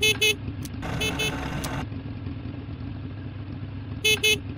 Beep beep.